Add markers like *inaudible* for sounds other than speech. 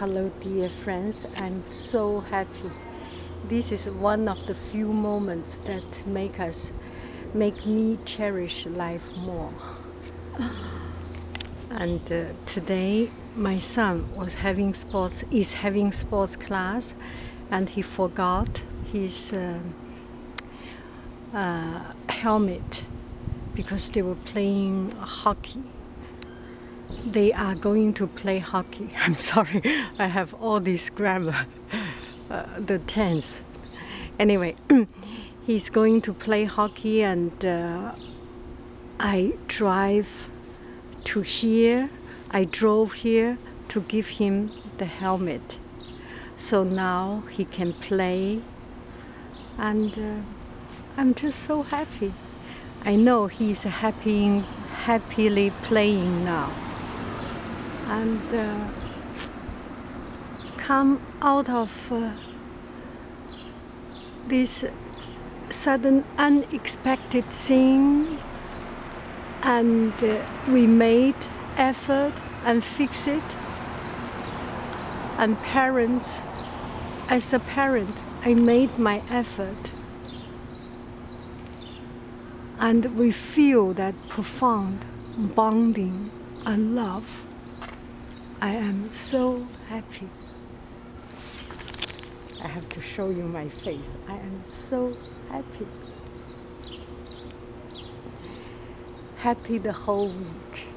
Hello, dear friends. I'm so happy. This is one of the few moments that make us, make me cherish life more. And uh, today, my son was having sports, is having sports class, and he forgot his uh, uh, helmet because they were playing hockey they are going to play hockey. *laughs* I'm sorry, I have all this grammar, *laughs* uh, the tense. Anyway, *clears throat* he's going to play hockey, and uh, I drive to here. I drove here to give him the helmet, so now he can play, and uh, I'm just so happy. I know he's happy, happily playing now and uh, come out of uh, this sudden unexpected thing and uh, we made effort and fix it. And parents as a parent i made my effort. And we feel that profound bonding and love I am so happy. I have to show you my face. I am so happy. Happy the whole week.